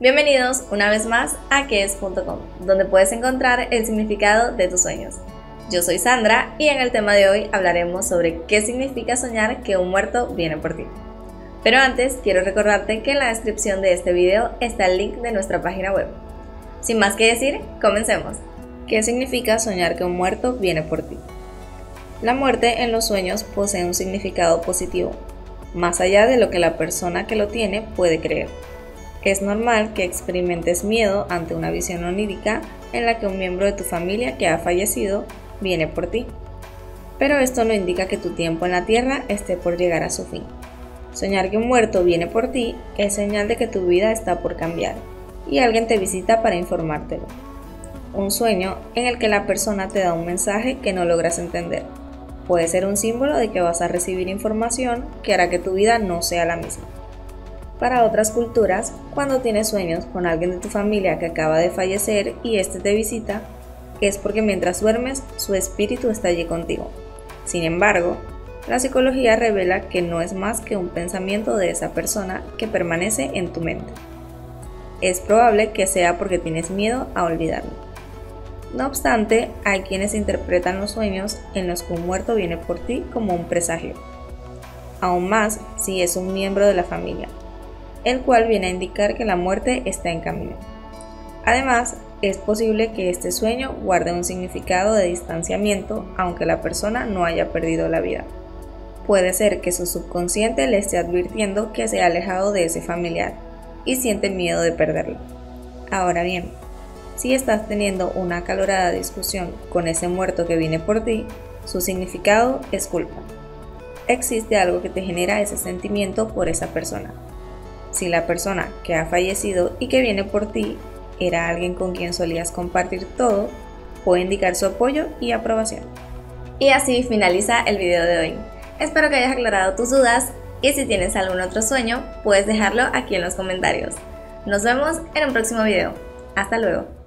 Bienvenidos una vez más a quees.com, donde puedes encontrar el significado de tus sueños. Yo soy Sandra y en el tema de hoy hablaremos sobre qué significa soñar que un muerto viene por ti. Pero antes quiero recordarte que en la descripción de este video está el link de nuestra página web. Sin más que decir, comencemos. ¿Qué significa soñar que un muerto viene por ti? La muerte en los sueños posee un significado positivo, más allá de lo que la persona que lo tiene puede creer. Es normal que experimentes miedo ante una visión onírica en la que un miembro de tu familia que ha fallecido viene por ti. Pero esto no indica que tu tiempo en la tierra esté por llegar a su fin. Soñar que un muerto viene por ti es señal de que tu vida está por cambiar y alguien te visita para informártelo. Un sueño en el que la persona te da un mensaje que no logras entender. Puede ser un símbolo de que vas a recibir información que hará que tu vida no sea la misma. Para otras culturas, cuando tienes sueños con alguien de tu familia que acaba de fallecer y éste te visita, es porque mientras duermes su espíritu está allí contigo. Sin embargo, la psicología revela que no es más que un pensamiento de esa persona que permanece en tu mente. Es probable que sea porque tienes miedo a olvidarlo. No obstante, hay quienes interpretan los sueños en los que un muerto viene por ti como un presagio. Aún más si es un miembro de la familia, el cual viene a indicar que la muerte está en camino. Además, es posible que este sueño guarde un significado de distanciamiento aunque la persona no haya perdido la vida. Puede ser que su subconsciente le esté advirtiendo que se ha alejado de ese familiar y siente miedo de perderlo. Ahora bien, si estás teniendo una acalorada discusión con ese muerto que viene por ti, su significado es culpa. Existe algo que te genera ese sentimiento por esa persona, si la persona que ha fallecido y que viene por ti era alguien con quien solías compartir todo, puede indicar su apoyo y aprobación. Y así finaliza el video de hoy. Espero que hayas aclarado tus dudas y si tienes algún otro sueño, puedes dejarlo aquí en los comentarios. Nos vemos en un próximo video. Hasta luego.